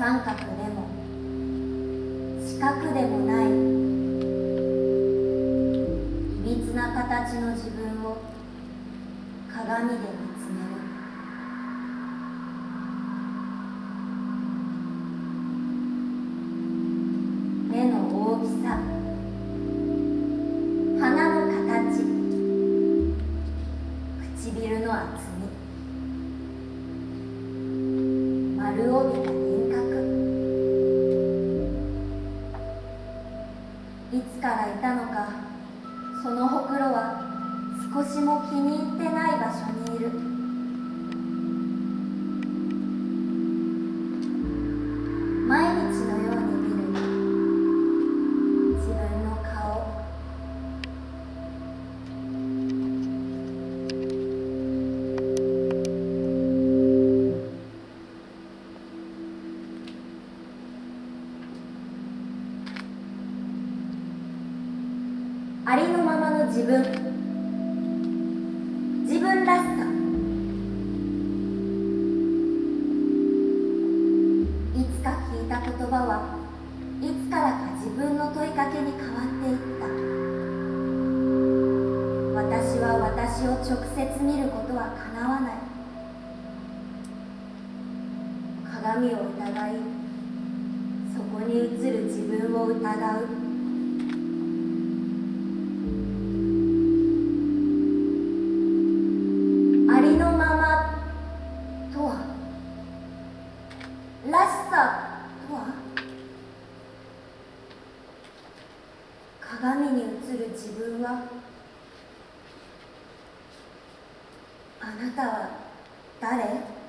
三角でも四角でもない。秘密な形の自分を鏡で見 Alex.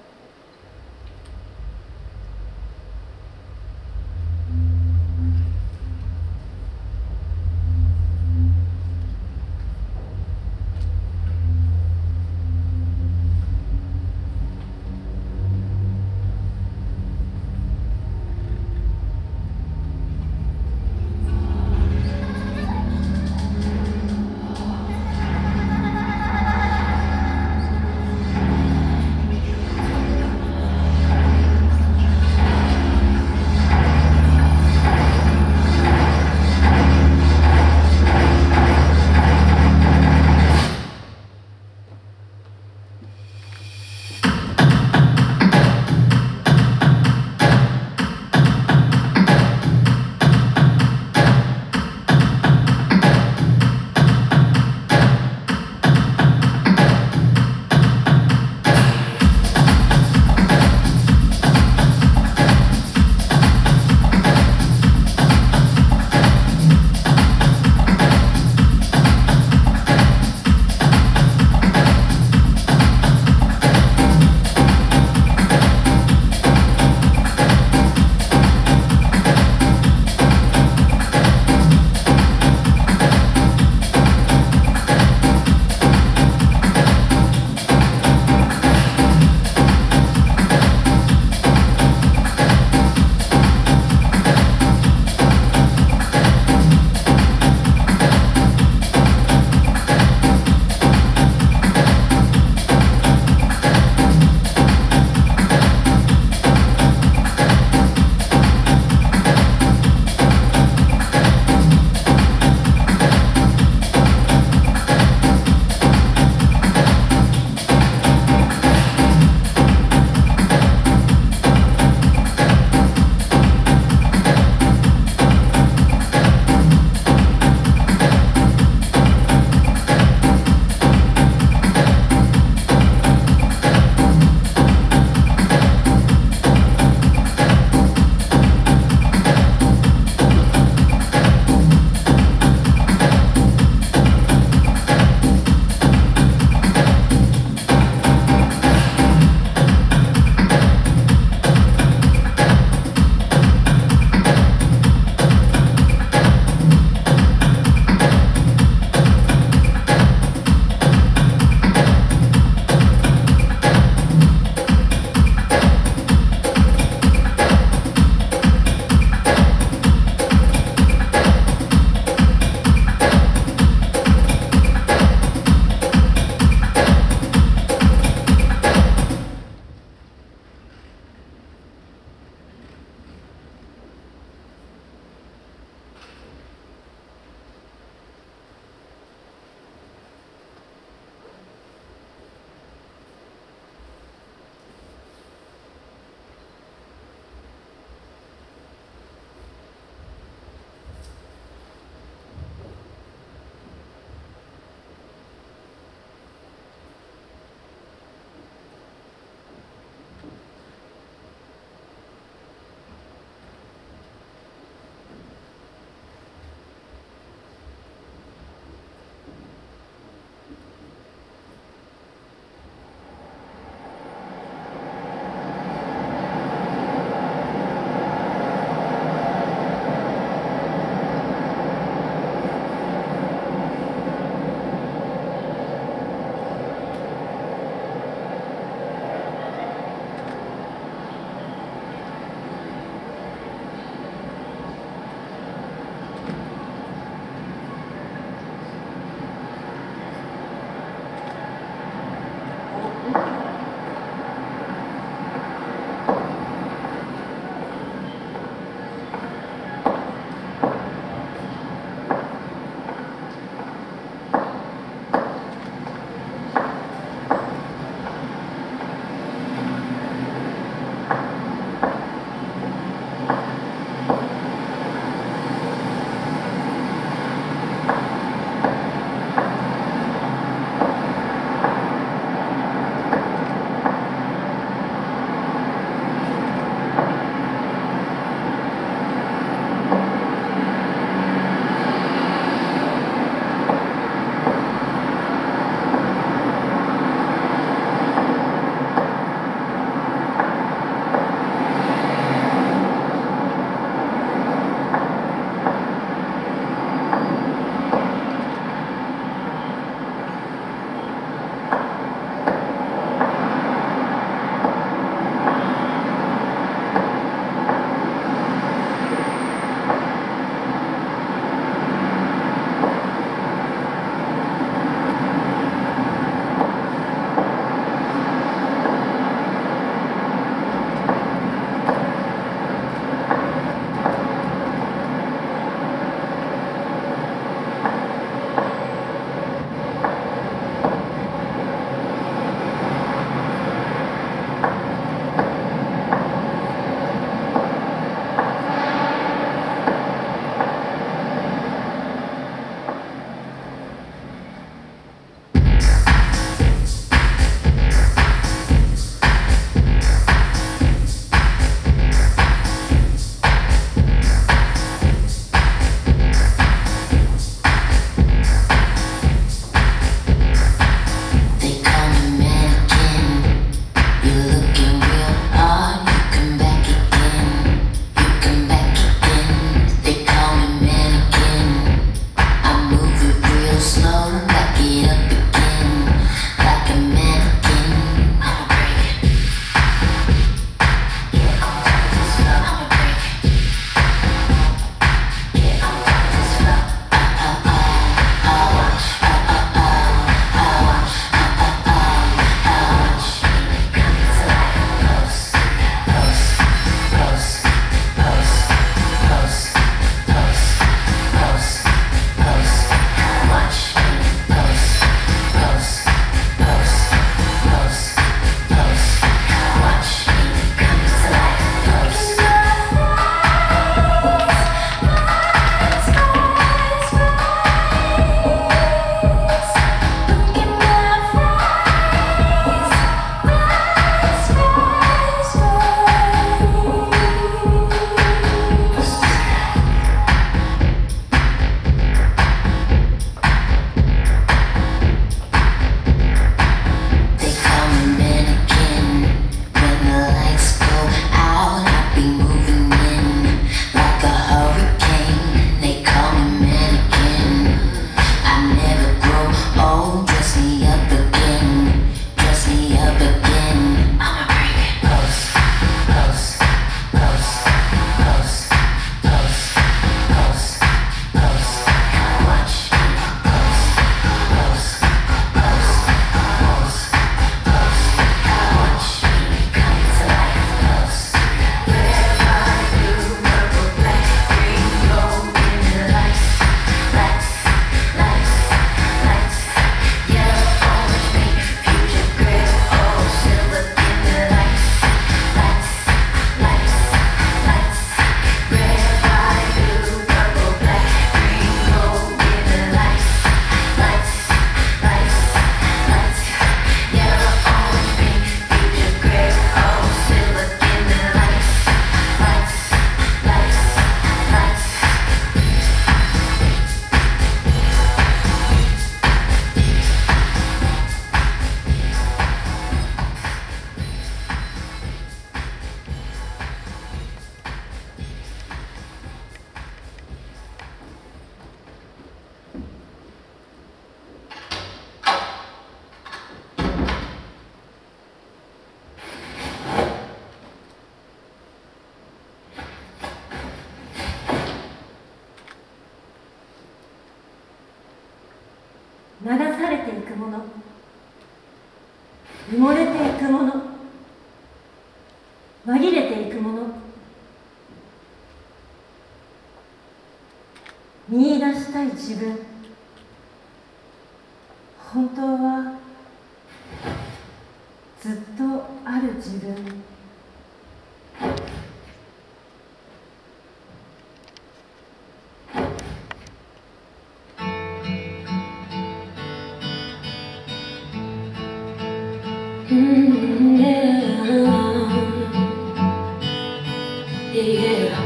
Yeah.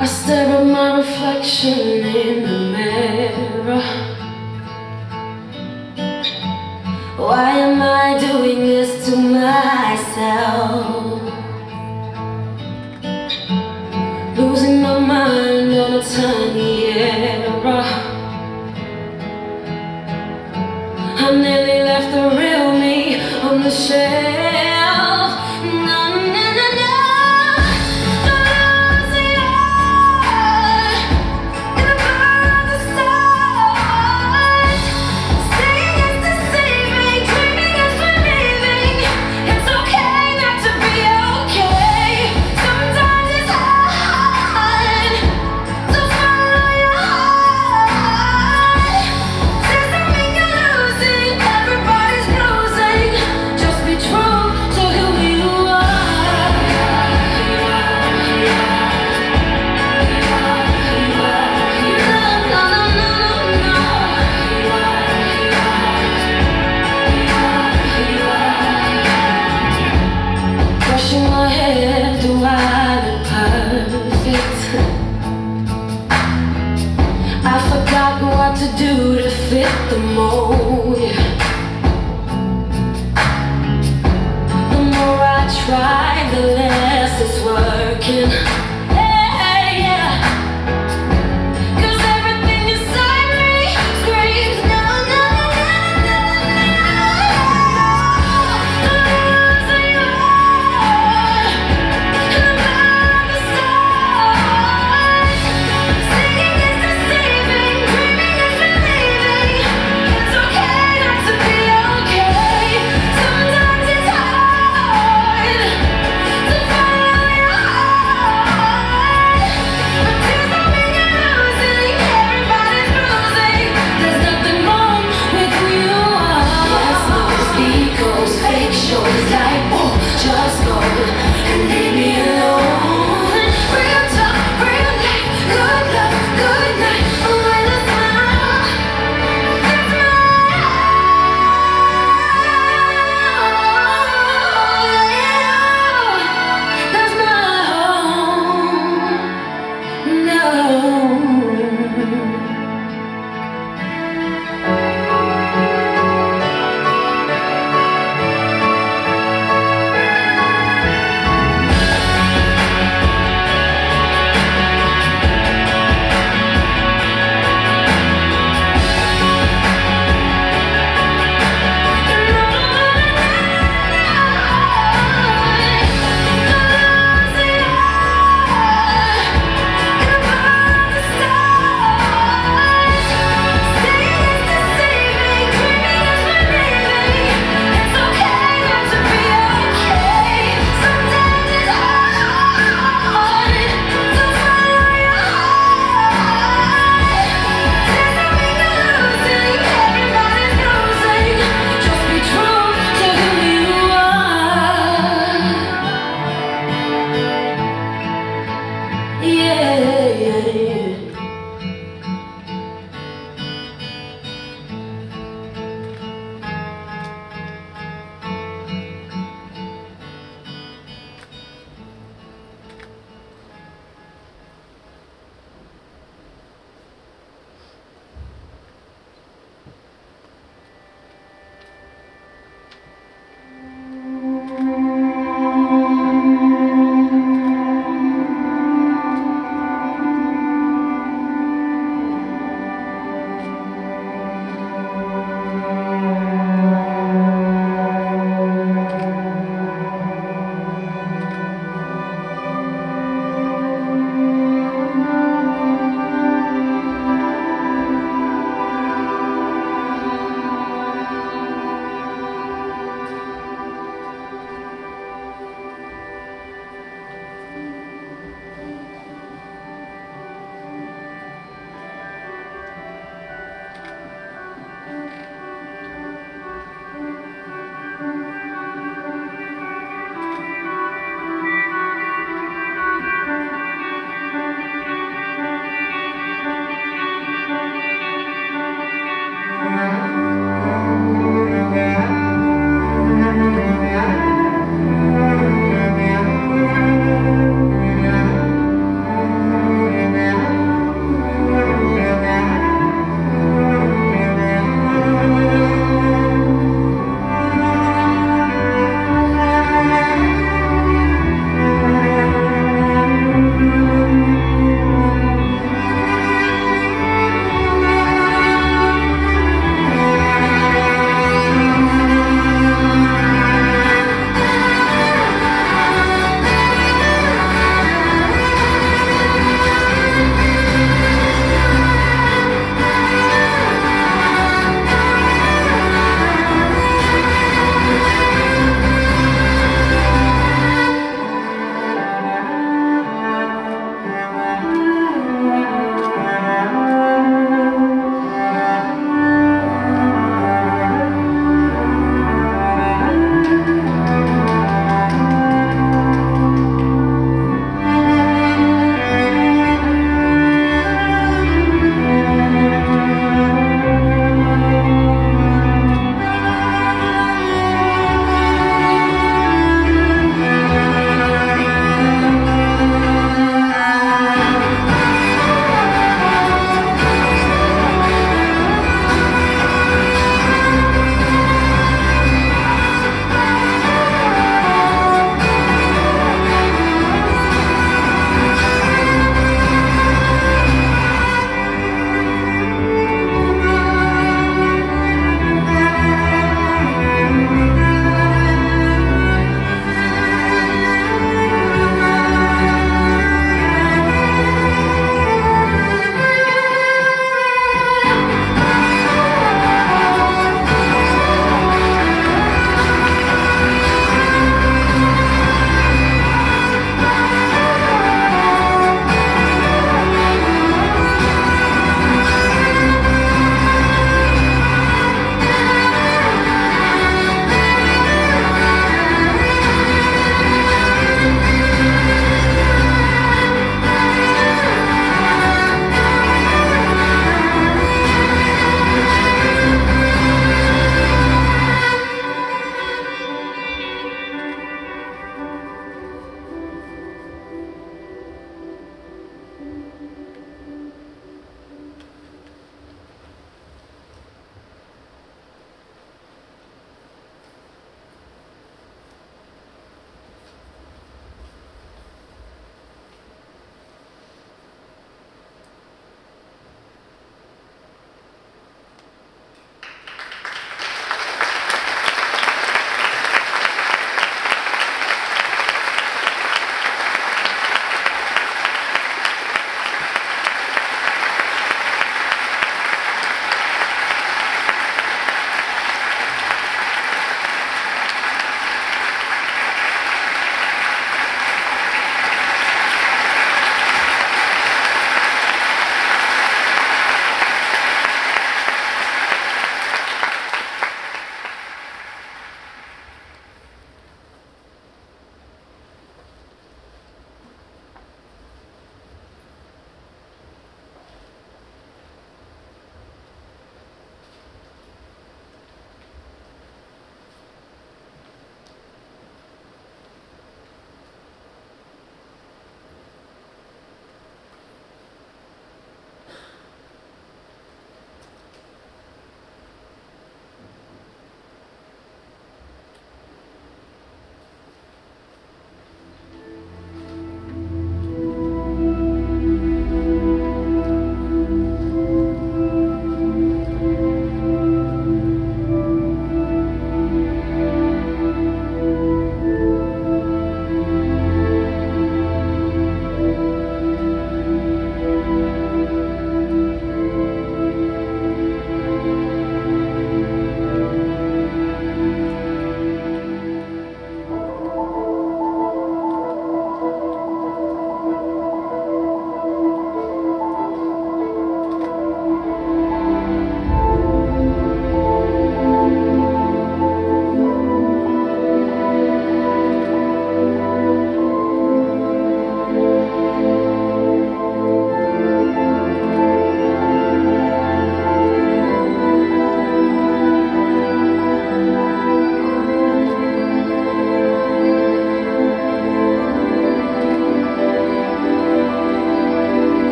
I stare at my reflection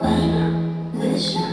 When, wishing.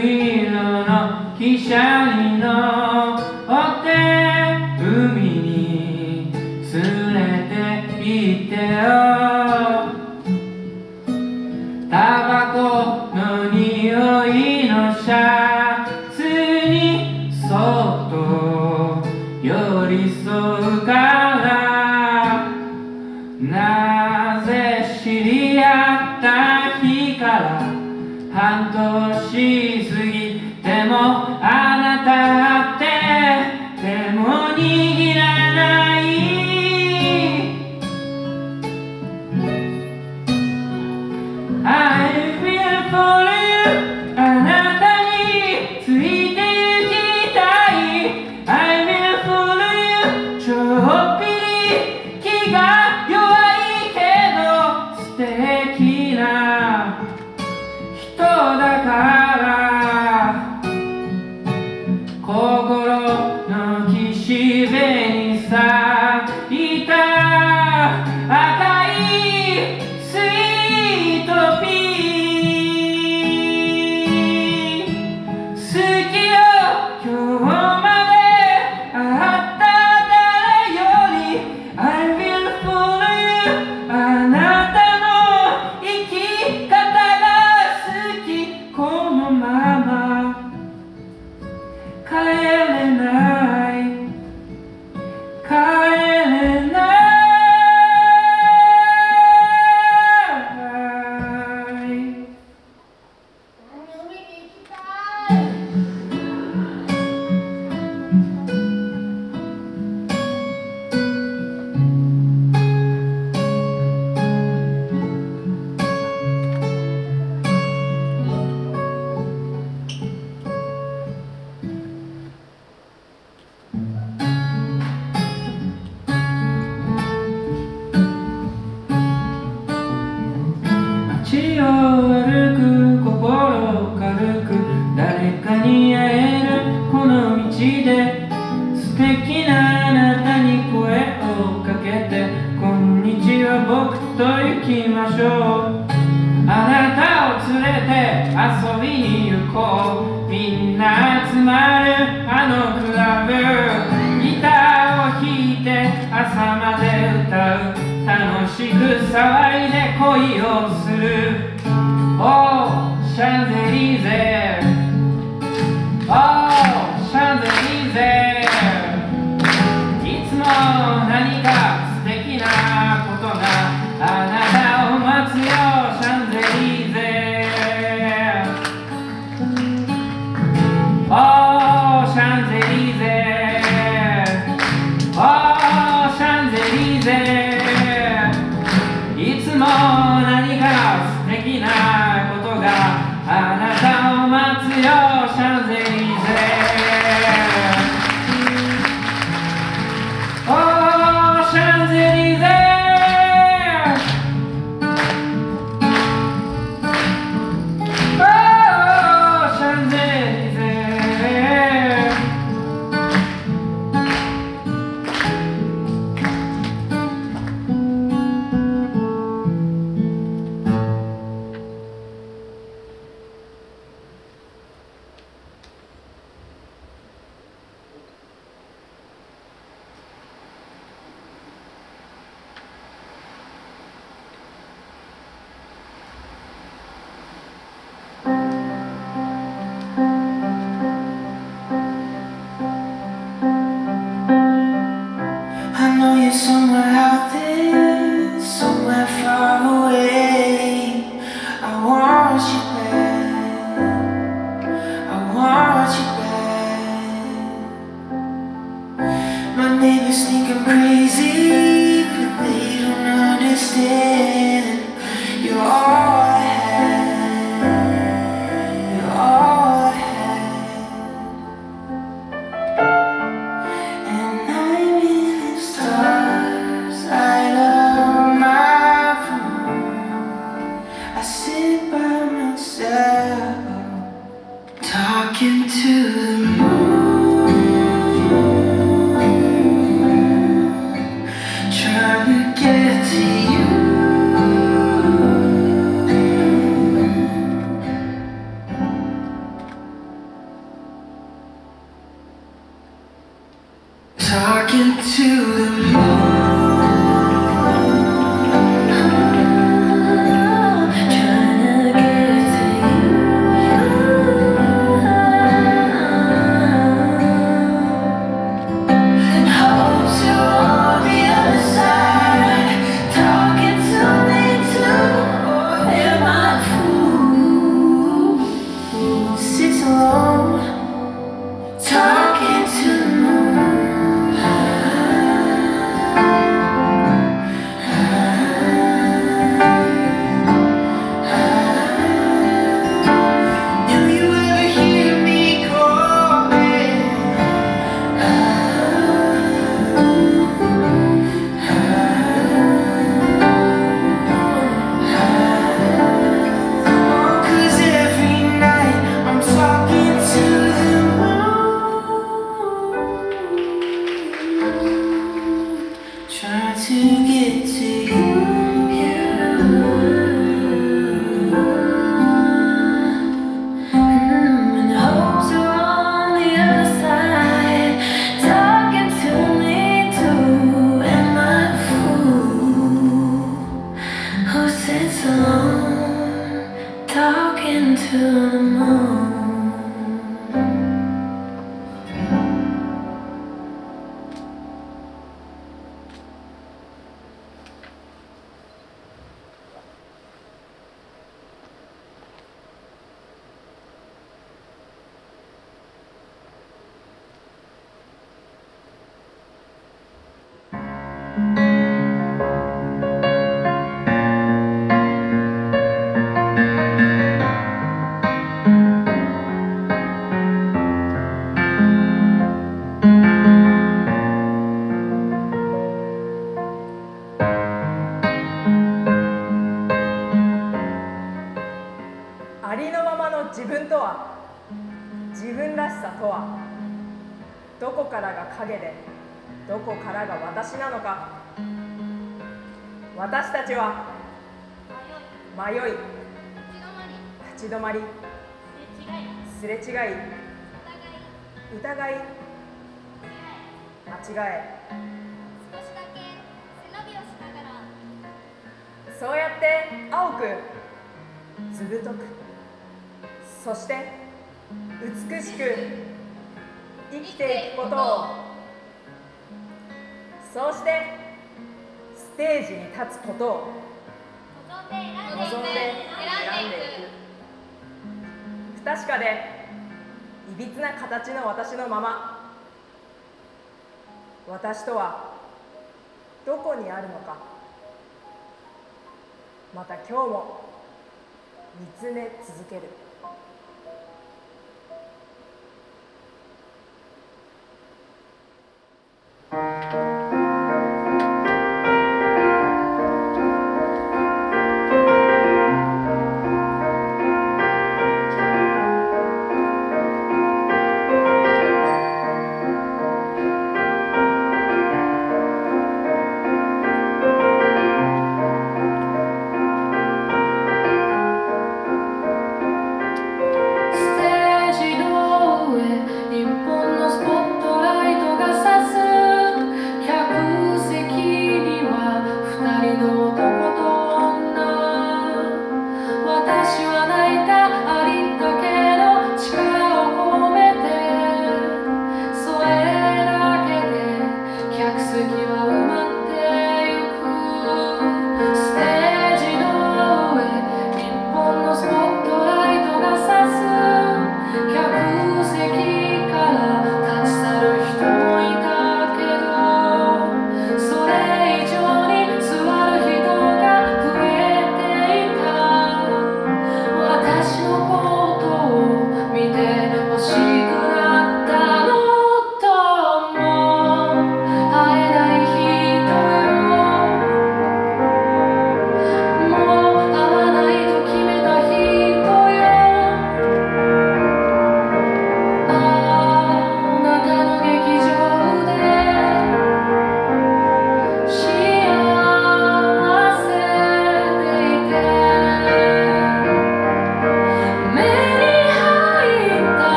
春色の汽車に乗って love. 生きていくことを。そしてステージに立つことを。望んで選んでいく。不確かでいびつな形の私のまま。私とはどこにあるのか。また今日も見つめ続ける。